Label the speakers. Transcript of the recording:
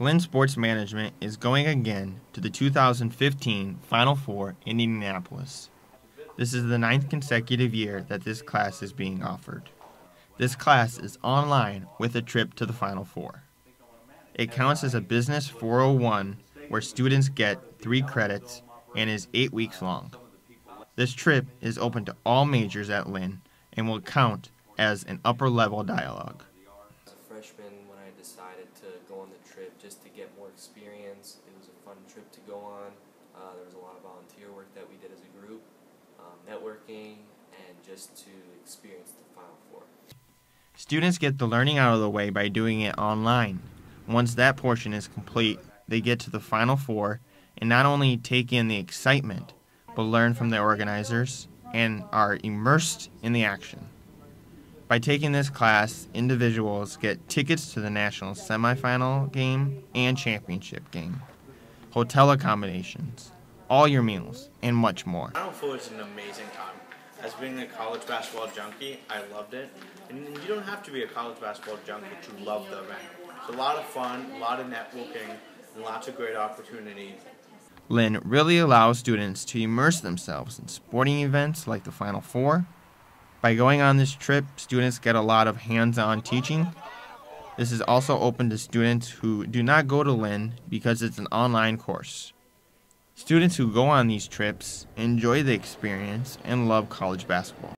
Speaker 1: Lynn Sports Management is going again to the 2015 Final Four in Indianapolis. This is the ninth consecutive year that this class is being offered. This class is online with a trip to the Final Four. It counts as a Business 401 where students get three credits and is eight weeks long. This trip is open to all majors at Lynn and will count as an upper level dialogue.
Speaker 2: Freshman, when I decided to go on the trip just to get more experience, it was a fun trip to go on. Uh, there was a lot of volunteer work that we did as a group, um, networking, and just to experience the Final Four.
Speaker 1: Students get the learning out of the way by doing it online. Once that portion is complete, they get to the Final Four and not only take in the excitement, but learn from the organizers and are immersed in the action. By taking this class, individuals get tickets to the national semifinal game and championship game, hotel accommodations, all your meals, and much more.
Speaker 3: Final Four is an amazing time. As being a college basketball junkie, I loved it. And you don't have to be a college basketball junkie to love the event. It's a lot of fun, a lot of networking, and lots of great opportunities.
Speaker 1: Lynn really allows students to immerse themselves in sporting events like the Final Four. By going on this trip, students get a lot of hands on teaching. This is also open to students who do not go to Lynn because it's an online course. Students who go on these trips enjoy the experience and love college basketball.